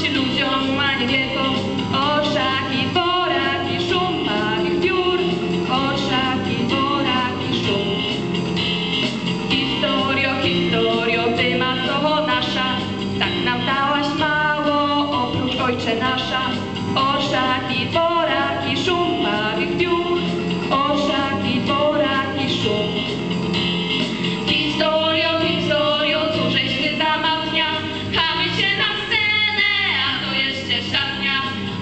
się ludziom, a nie wiekom. Orszaki, boraki, szum magich piór. Orszaki, boraki, szum. Historio, historio, ty macowo nasza, tak nam dałaś mało, oprócz ojcze nasza. Orszaki,